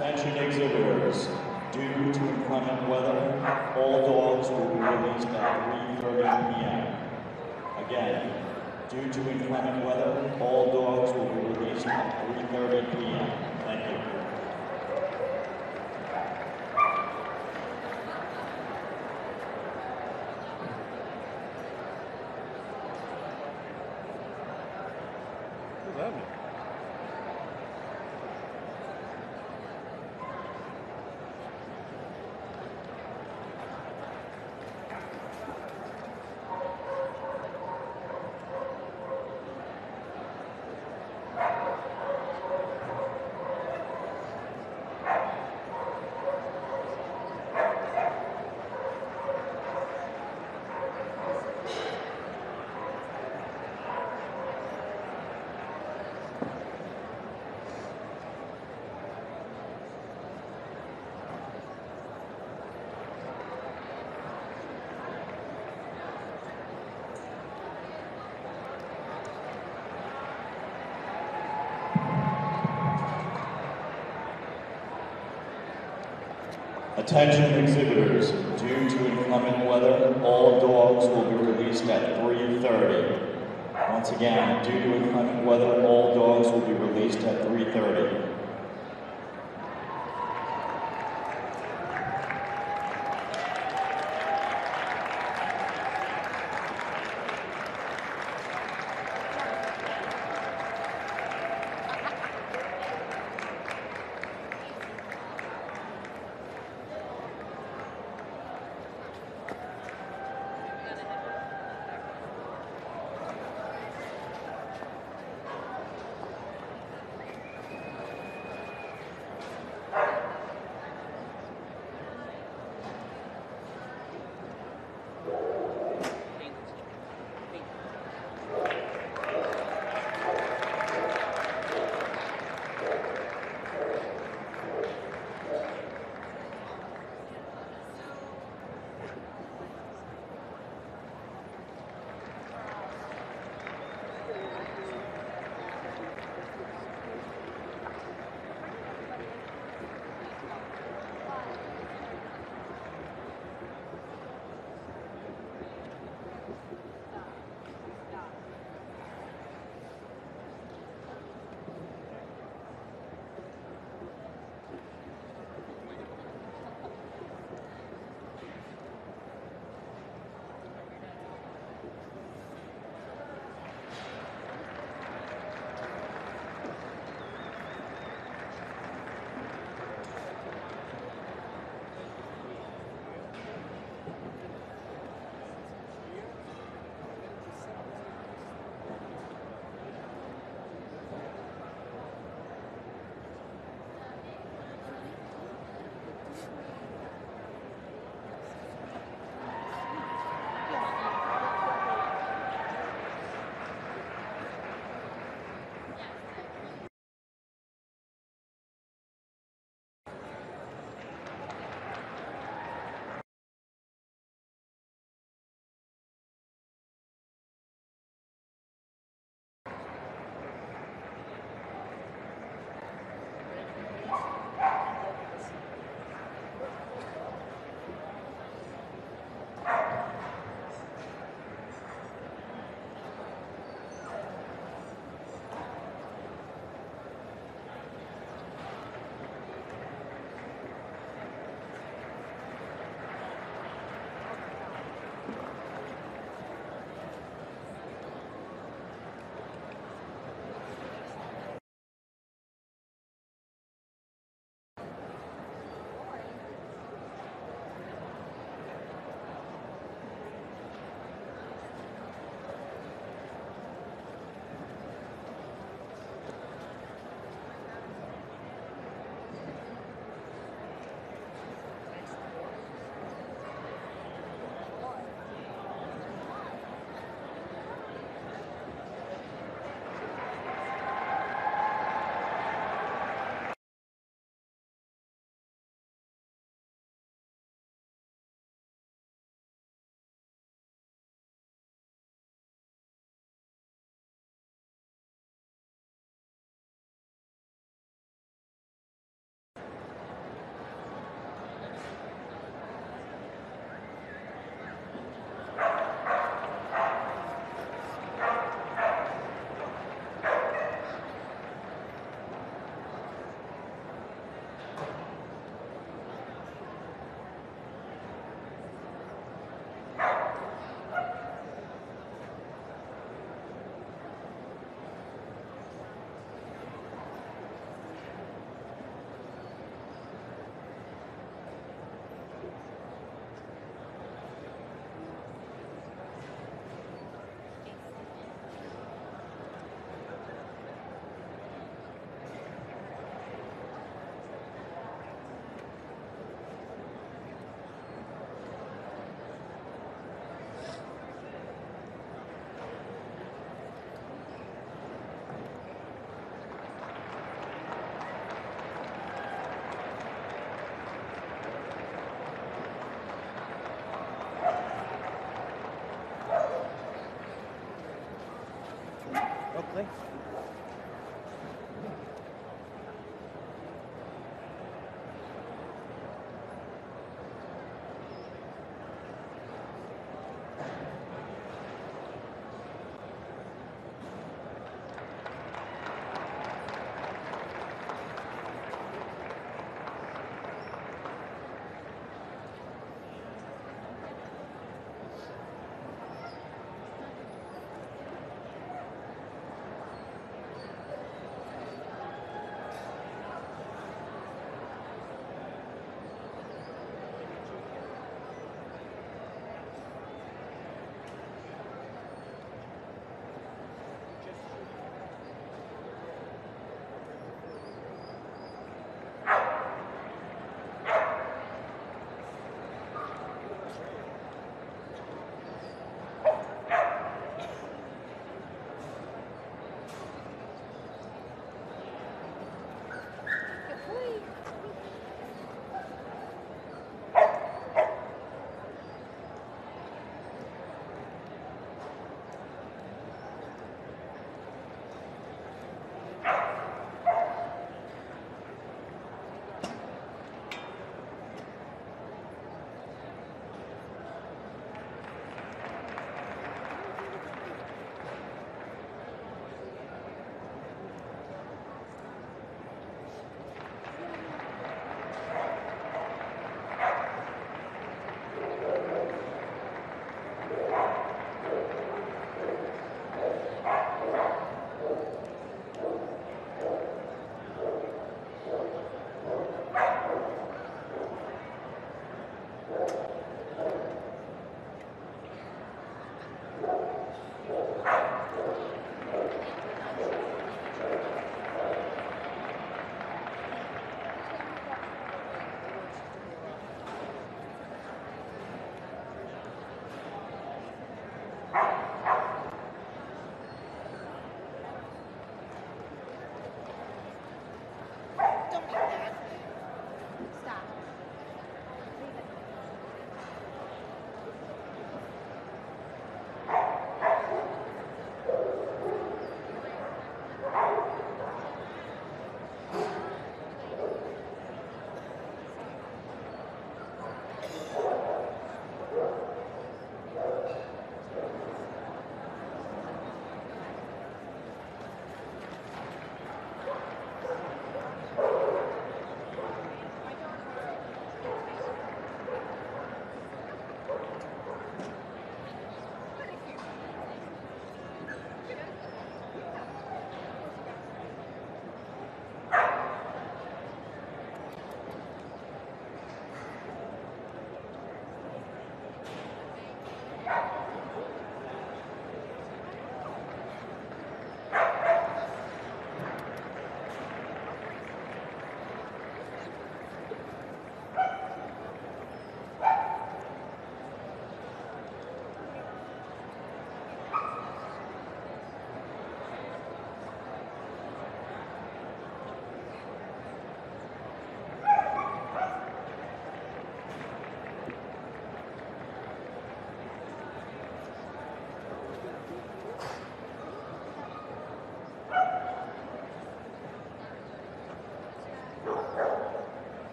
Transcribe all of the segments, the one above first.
Attention exhibitors, due to inclement weather, all dogs will be released at 3:30 PM. Again, due to inclement weather, all dogs will be released at 3:30 PM. Thank you. What does Attention exhibitors, due to inclement weather, all dogs will be released at 3:30. Once again, due to inclement weather, all dogs will be released at 3:30.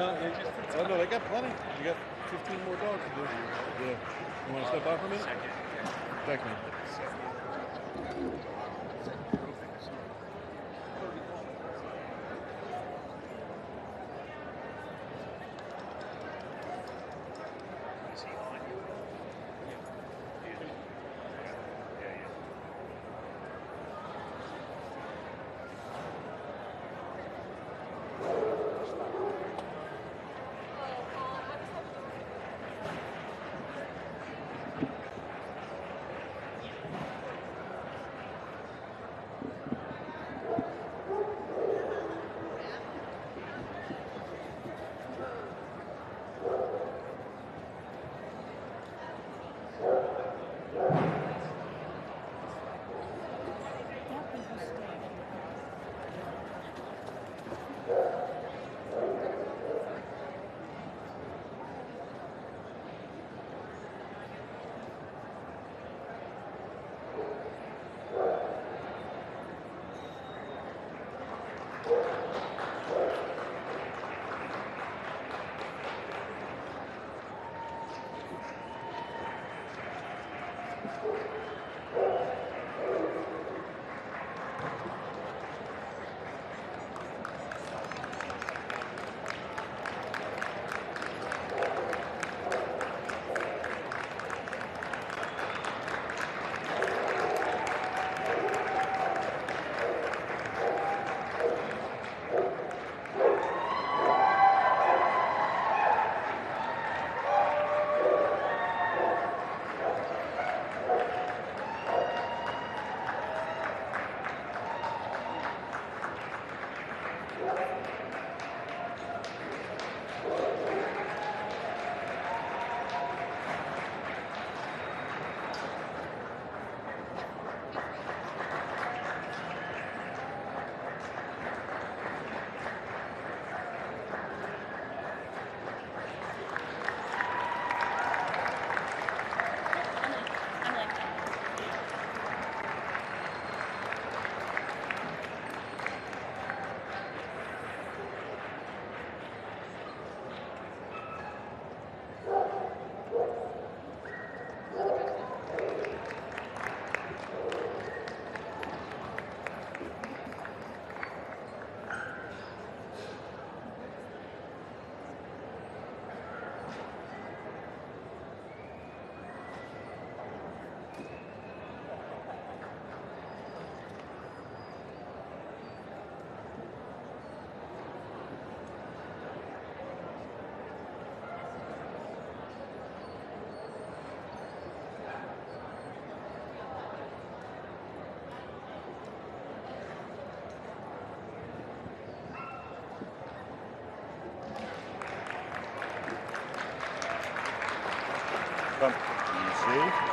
No, they just. Oh no, they got plenty. You got 15 more dogs to do. Yeah. You want to step out for a minute? Thanks, man. Easy.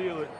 Steal it.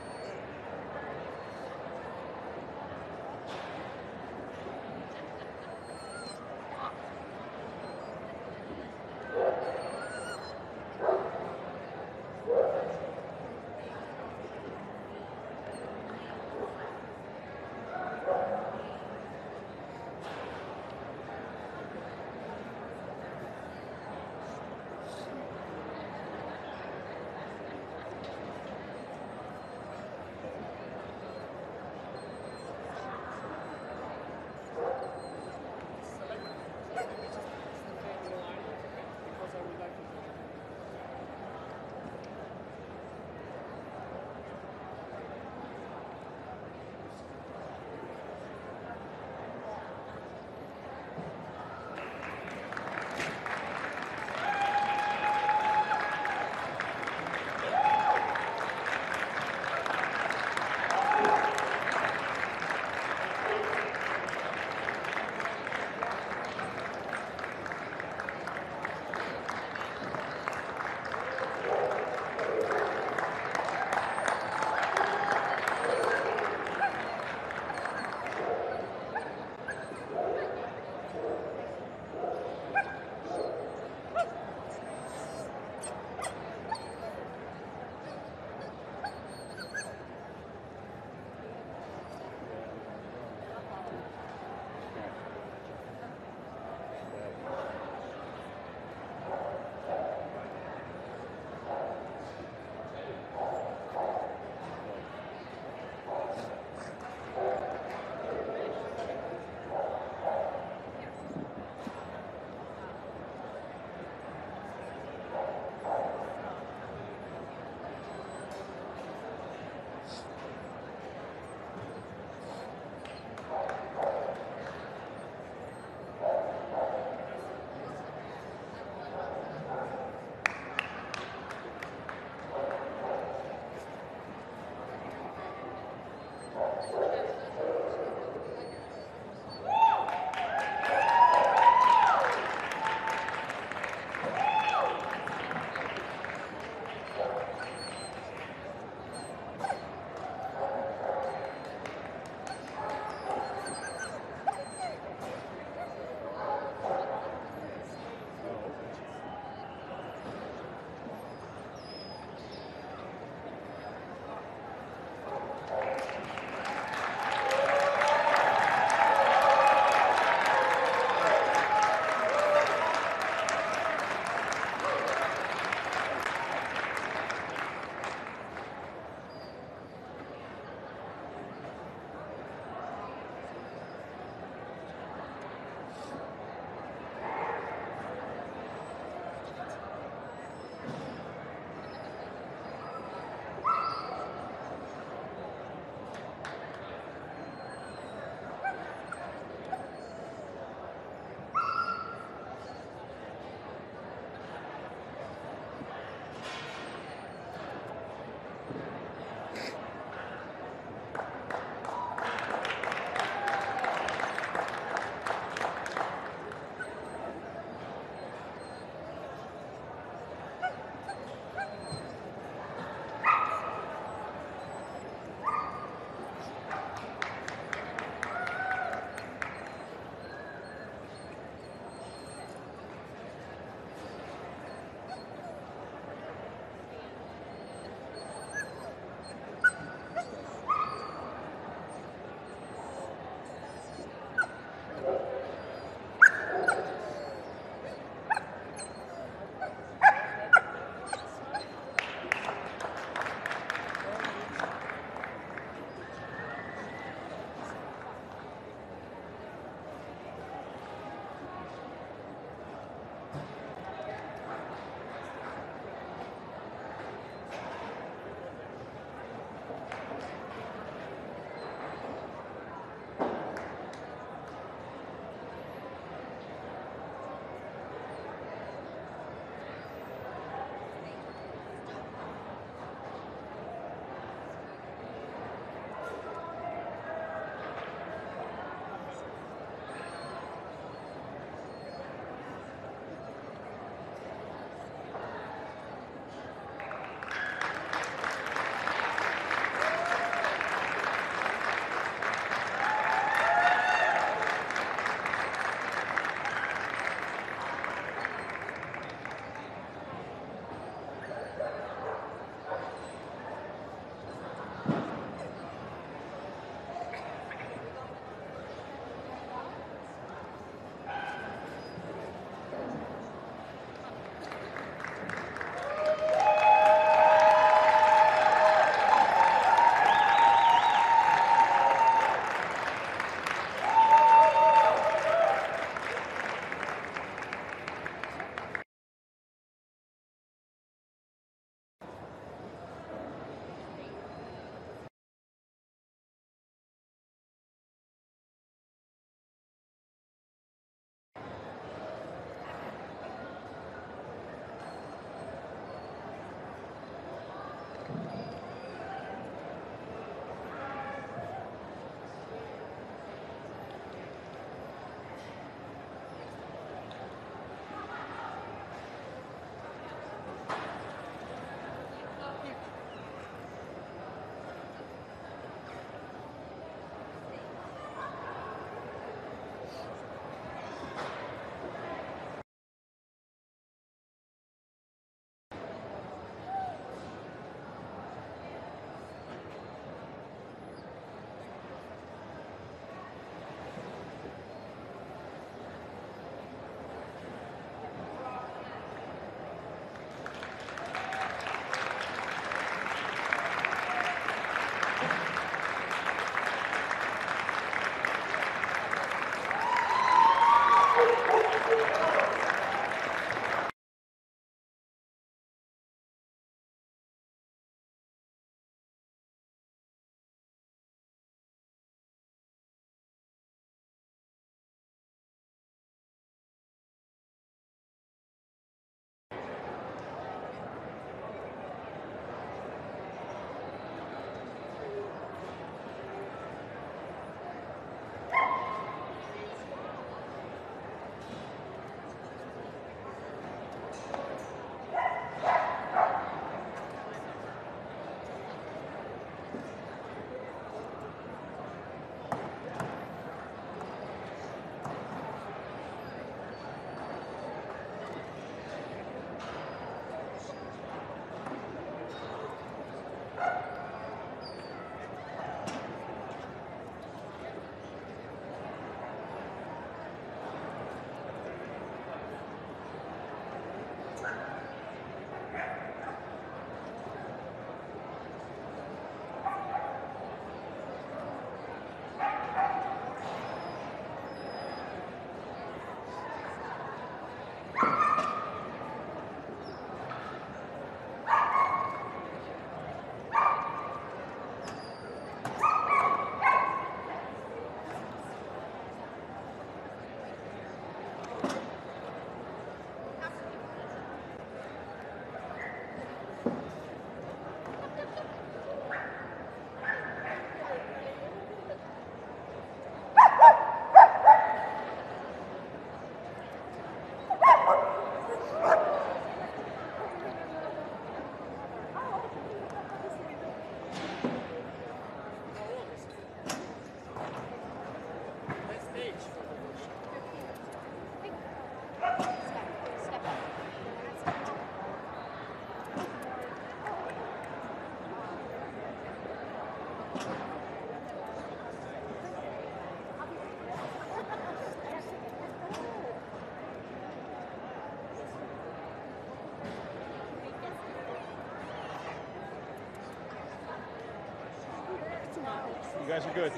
Guys are good.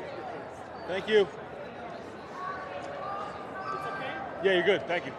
Thank you. Yeah, you're good. Thank you.